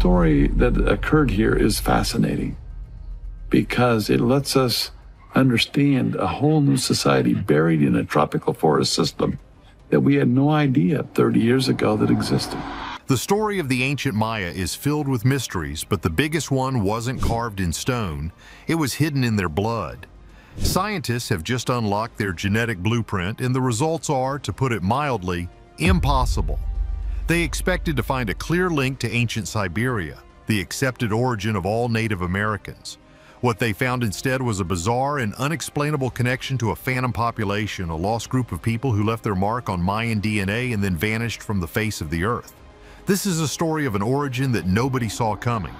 story that occurred here is fascinating because it lets us understand a whole new society buried in a tropical forest system that we had no idea 30 years ago that existed. The story of the ancient Maya is filled with mysteries, but the biggest one wasn't carved in stone. It was hidden in their blood. Scientists have just unlocked their genetic blueprint, and the results are, to put it mildly, impossible. They expected to find a clear link to ancient Siberia, the accepted origin of all Native Americans. What they found instead was a bizarre and unexplainable connection to a phantom population, a lost group of people who left their mark on Mayan DNA and then vanished from the face of the earth. This is a story of an origin that nobody saw coming,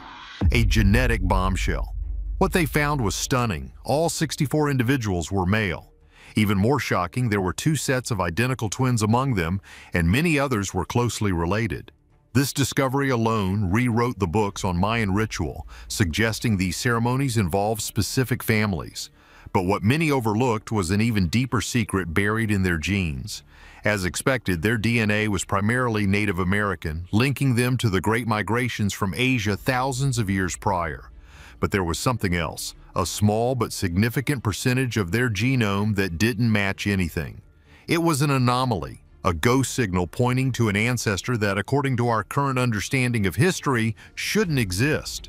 a genetic bombshell. What they found was stunning. All 64 individuals were male. Even more shocking, there were two sets of identical twins among them, and many others were closely related. This discovery alone rewrote the books on Mayan ritual, suggesting these ceremonies involved specific families. But what many overlooked was an even deeper secret buried in their genes. As expected, their DNA was primarily Native American, linking them to the great migrations from Asia thousands of years prior. But there was something else, a small but significant percentage of their genome that didn't match anything. It was an anomaly, a ghost signal pointing to an ancestor that, according to our current understanding of history, shouldn't exist.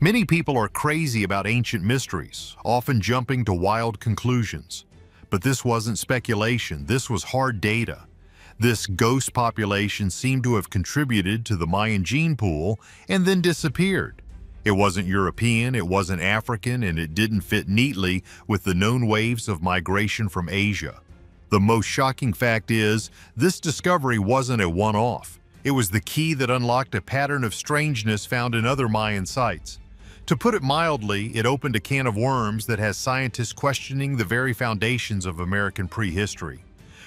Many people are crazy about ancient mysteries, often jumping to wild conclusions. But this wasn't speculation, this was hard data. This ghost population seemed to have contributed to the Mayan gene pool and then disappeared. It wasn't European, it wasn't African, and it didn't fit neatly with the known waves of migration from Asia. The most shocking fact is, this discovery wasn't a one-off. It was the key that unlocked a pattern of strangeness found in other Mayan sites. To put it mildly, it opened a can of worms that has scientists questioning the very foundations of American prehistory.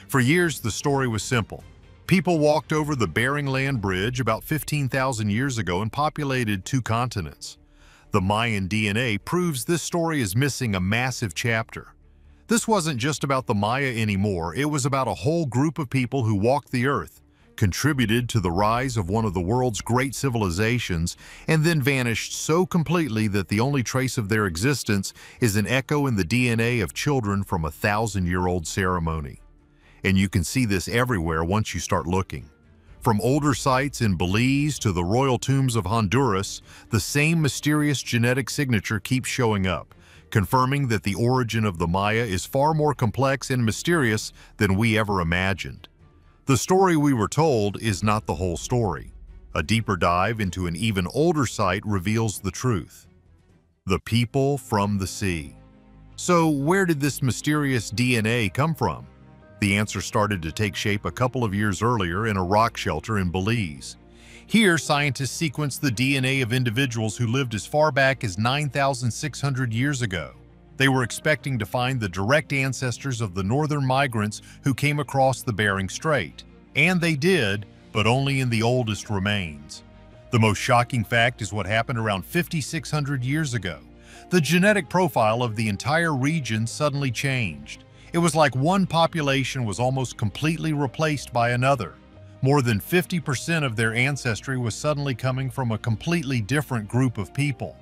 For years, the story was simple. People walked over the Bering Land Bridge about 15,000 years ago and populated two continents. The Mayan DNA proves this story is missing a massive chapter. This wasn't just about the Maya anymore, it was about a whole group of people who walked the earth, contributed to the rise of one of the world's great civilizations, and then vanished so completely that the only trace of their existence is an echo in the DNA of children from a thousand-year-old ceremony. And you can see this everywhere once you start looking. From older sites in Belize to the royal tombs of Honduras, the same mysterious genetic signature keeps showing up, confirming that the origin of the Maya is far more complex and mysterious than we ever imagined. The story we were told is not the whole story. A deeper dive into an even older site reveals the truth. The people from the sea. So where did this mysterious DNA come from? The answer started to take shape a couple of years earlier in a rock shelter in Belize. Here, scientists sequenced the DNA of individuals who lived as far back as 9,600 years ago. They were expecting to find the direct ancestors of the northern migrants who came across the Bering Strait. And they did, but only in the oldest remains. The most shocking fact is what happened around 5,600 years ago. The genetic profile of the entire region suddenly changed. It was like one population was almost completely replaced by another. More than 50% of their ancestry was suddenly coming from a completely different group of people.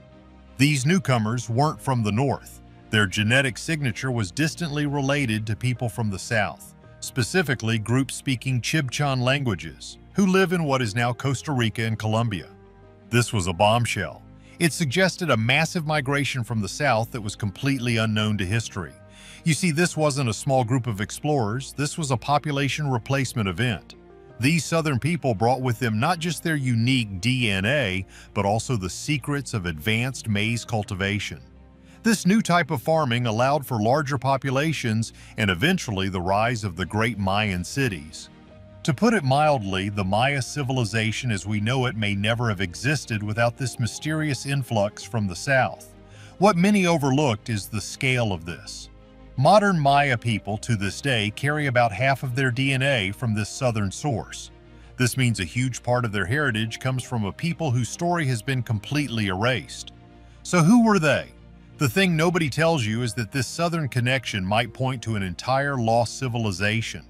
These newcomers weren't from the north. Their genetic signature was distantly related to people from the south, specifically groups speaking Chibchan languages, who live in what is now Costa Rica and Colombia. This was a bombshell. It suggested a massive migration from the south that was completely unknown to history. You see, this wasn't a small group of explorers, this was a population replacement event. These Southern people brought with them not just their unique DNA, but also the secrets of advanced maize cultivation. This new type of farming allowed for larger populations and eventually the rise of the great Mayan cities. To put it mildly, the Maya civilization as we know it may never have existed without this mysterious influx from the south. What many overlooked is the scale of this. Modern Maya people to this day carry about half of their DNA from this southern source. This means a huge part of their heritage comes from a people whose story has been completely erased. So who were they? The thing nobody tells you is that this southern connection might point to an entire lost civilization.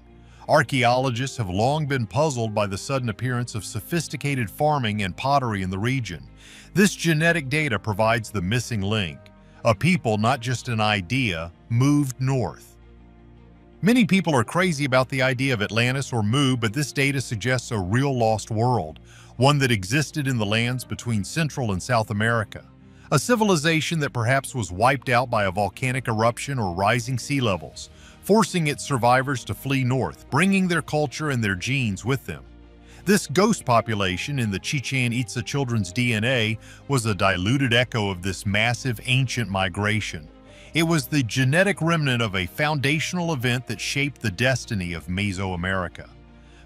Archaeologists have long been puzzled by the sudden appearance of sophisticated farming and pottery in the region. This genetic data provides the missing link. A people, not just an idea, moved north. Many people are crazy about the idea of Atlantis or Mu, but this data suggests a real lost world, one that existed in the lands between Central and South America. A civilization that perhaps was wiped out by a volcanic eruption or rising sea levels, forcing its survivors to flee north, bringing their culture and their genes with them. This ghost population in the Chichen Itza children's DNA was a diluted echo of this massive ancient migration. It was the genetic remnant of a foundational event that shaped the destiny of Mesoamerica.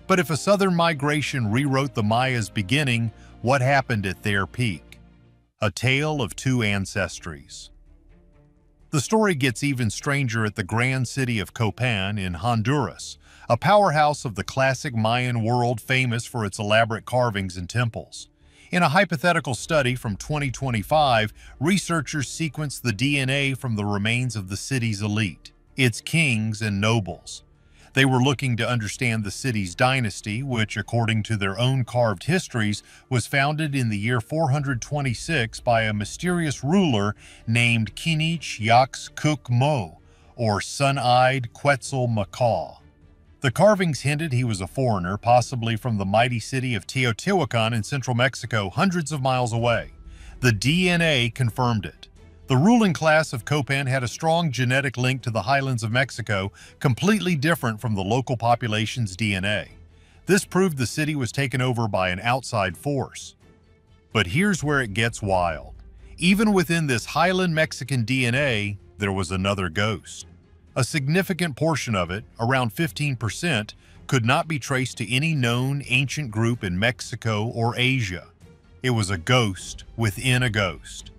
But if a southern migration rewrote the Maya's beginning, what happened at their peak? A tale of two ancestries. The story gets even stranger at the grand city of Copan in Honduras, a powerhouse of the classic Mayan world famous for its elaborate carvings and temples. In a hypothetical study from 2025, researchers sequenced the DNA from the remains of the city's elite, its kings and nobles. They were looking to understand the city's dynasty, which, according to their own carved histories, was founded in the year 426 by a mysterious ruler named Kinich Yax Kuk Mo, or Sun-Eyed Quetzalmacaw. The carvings hinted he was a foreigner, possibly from the mighty city of Teotihuacan in central Mexico, hundreds of miles away. The DNA confirmed it. The ruling class of Copan had a strong genetic link to the highlands of Mexico, completely different from the local population's DNA. This proved the city was taken over by an outside force. But here's where it gets wild. Even within this highland Mexican DNA, there was another ghost. A significant portion of it, around 15%, could not be traced to any known ancient group in Mexico or Asia. It was a ghost within a ghost.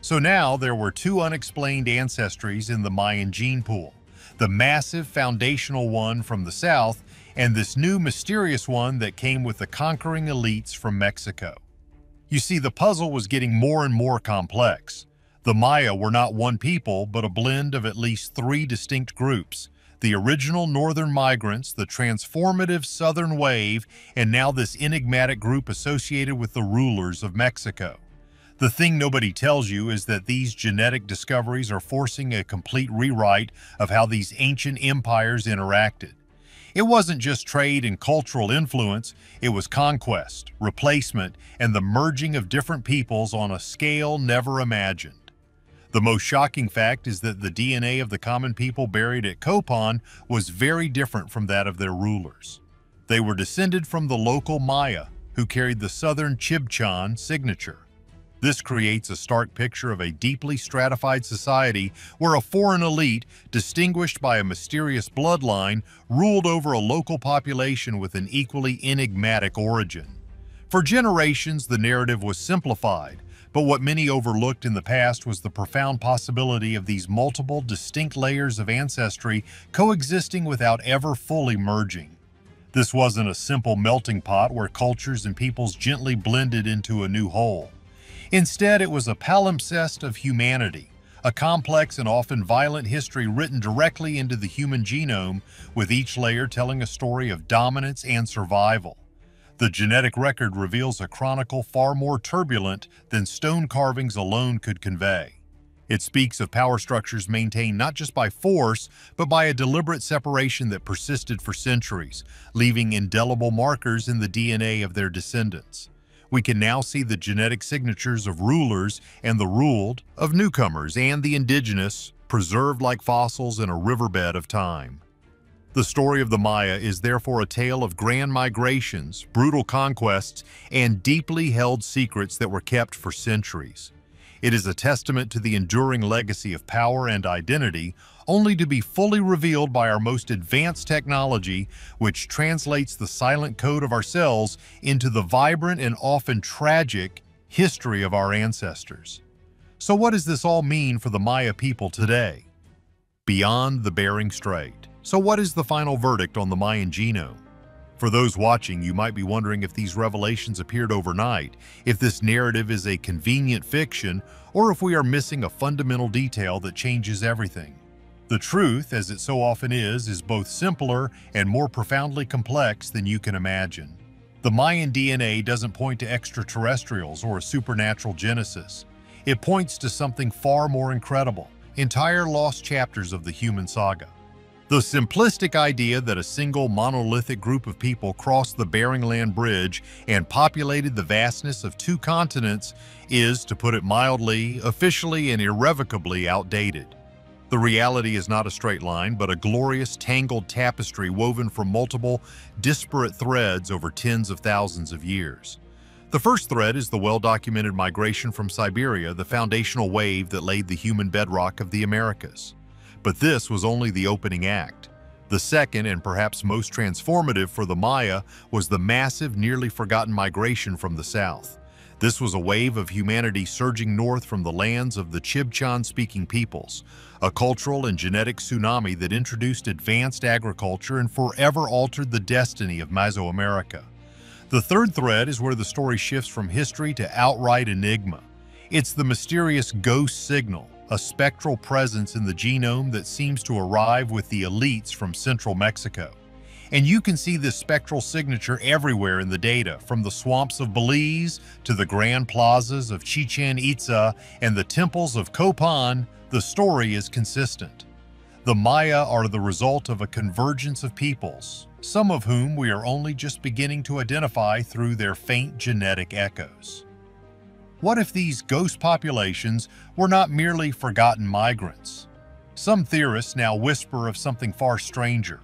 So now there were two unexplained ancestries in the Mayan gene pool, the massive foundational one from the south and this new mysterious one that came with the conquering elites from Mexico. You see, the puzzle was getting more and more complex. The Maya were not one people, but a blend of at least three distinct groups, the original northern migrants, the transformative southern wave, and now this enigmatic group associated with the rulers of Mexico. The thing nobody tells you is that these genetic discoveries are forcing a complete rewrite of how these ancient empires interacted. It wasn't just trade and cultural influence, it was conquest, replacement, and the merging of different peoples on a scale never imagined. The most shocking fact is that the DNA of the common people buried at Copan was very different from that of their rulers. They were descended from the local Maya, who carried the southern Chibchan signature. This creates a stark picture of a deeply stratified society where a foreign elite, distinguished by a mysterious bloodline, ruled over a local population with an equally enigmatic origin. For generations, the narrative was simplified, but what many overlooked in the past was the profound possibility of these multiple distinct layers of ancestry coexisting without ever fully merging. This wasn't a simple melting pot where cultures and peoples gently blended into a new whole. Instead, it was a palimpsest of humanity, a complex and often violent history written directly into the human genome, with each layer telling a story of dominance and survival. The genetic record reveals a chronicle far more turbulent than stone carvings alone could convey. It speaks of power structures maintained not just by force, but by a deliberate separation that persisted for centuries, leaving indelible markers in the DNA of their descendants we can now see the genetic signatures of rulers and the ruled, of newcomers and the indigenous, preserved like fossils in a riverbed of time. The story of the Maya is therefore a tale of grand migrations, brutal conquests, and deeply held secrets that were kept for centuries. It is a testament to the enduring legacy of power and identity, only to be fully revealed by our most advanced technology, which translates the silent code of our cells into the vibrant and often tragic history of our ancestors. So what does this all mean for the Maya people today? Beyond the Bering Strait. So what is the final verdict on the Mayan genome? For those watching, you might be wondering if these revelations appeared overnight, if this narrative is a convenient fiction, or if we are missing a fundamental detail that changes everything. The truth, as it so often is, is both simpler and more profoundly complex than you can imagine. The Mayan DNA doesn't point to extraterrestrials or a supernatural genesis. It points to something far more incredible, entire lost chapters of the human saga. The simplistic idea that a single monolithic group of people crossed the Bering Land Bridge and populated the vastness of two continents is, to put it mildly, officially and irrevocably outdated. The reality is not a straight line, but a glorious tangled tapestry woven from multiple, disparate threads over tens of thousands of years. The first thread is the well-documented migration from Siberia, the foundational wave that laid the human bedrock of the Americas. But this was only the opening act. The second, and perhaps most transformative for the Maya, was the massive, nearly forgotten migration from the south. This was a wave of humanity surging north from the lands of the Chibchan-speaking peoples, a cultural and genetic tsunami that introduced advanced agriculture and forever altered the destiny of Mesoamerica. The third thread is where the story shifts from history to outright enigma. It's the mysterious ghost signal, a spectral presence in the genome that seems to arrive with the elites from central Mexico. And you can see this spectral signature everywhere in the data, from the swamps of Belize to the grand plazas of Chichen Itza and the temples of Copan, the story is consistent. The Maya are the result of a convergence of peoples, some of whom we are only just beginning to identify through their faint genetic echoes. What if these ghost populations were not merely forgotten migrants? Some theorists now whisper of something far stranger.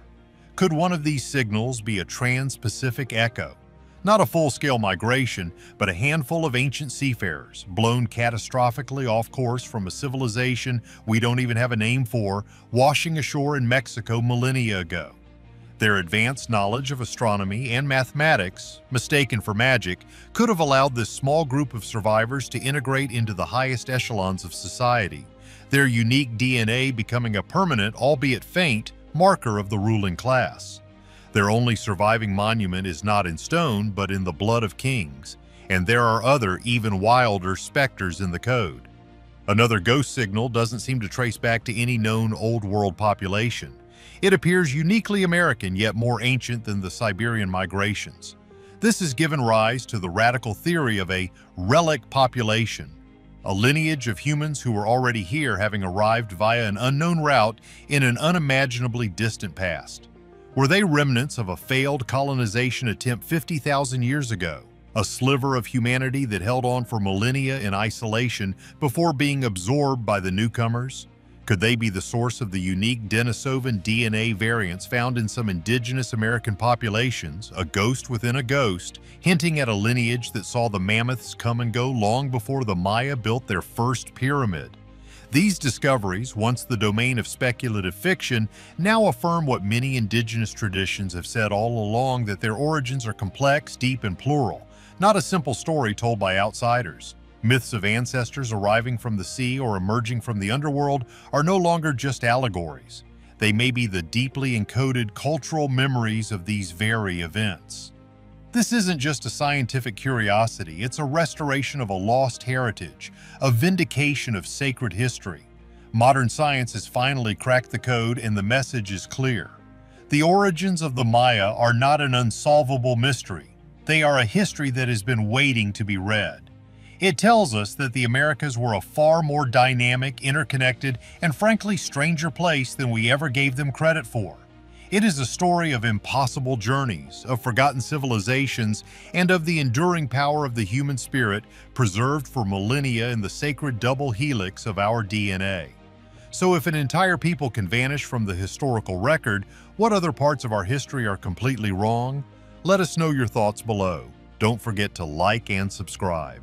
Could one of these signals be a trans-Pacific echo? Not a full-scale migration, but a handful of ancient seafarers, blown catastrophically off course from a civilization we don't even have a name for, washing ashore in Mexico millennia ago. Their advanced knowledge of astronomy and mathematics, mistaken for magic, could have allowed this small group of survivors to integrate into the highest echelons of society, their unique DNA becoming a permanent, albeit faint, marker of the ruling class. Their only surviving monument is not in stone, but in the blood of kings, and there are other, even wilder, specters in the code. Another ghost signal doesn't seem to trace back to any known Old World population. It appears uniquely American yet more ancient than the Siberian migrations. This has given rise to the radical theory of a relic population, a lineage of humans who were already here having arrived via an unknown route in an unimaginably distant past. Were they remnants of a failed colonization attempt 50,000 years ago, a sliver of humanity that held on for millennia in isolation before being absorbed by the newcomers? Could they be the source of the unique Denisovan DNA variants found in some indigenous American populations, a ghost within a ghost, hinting at a lineage that saw the mammoths come and go long before the Maya built their first pyramid? These discoveries, once the domain of speculative fiction, now affirm what many indigenous traditions have said all along that their origins are complex, deep, and plural, not a simple story told by outsiders. Myths of ancestors arriving from the sea or emerging from the underworld are no longer just allegories. They may be the deeply encoded cultural memories of these very events. This isn't just a scientific curiosity, it's a restoration of a lost heritage, a vindication of sacred history. Modern science has finally cracked the code and the message is clear. The origins of the Maya are not an unsolvable mystery. They are a history that has been waiting to be read. It tells us that the Americas were a far more dynamic, interconnected, and frankly stranger place than we ever gave them credit for. It is a story of impossible journeys, of forgotten civilizations, and of the enduring power of the human spirit preserved for millennia in the sacred double helix of our DNA. So if an entire people can vanish from the historical record, what other parts of our history are completely wrong? Let us know your thoughts below. Don't forget to like and subscribe.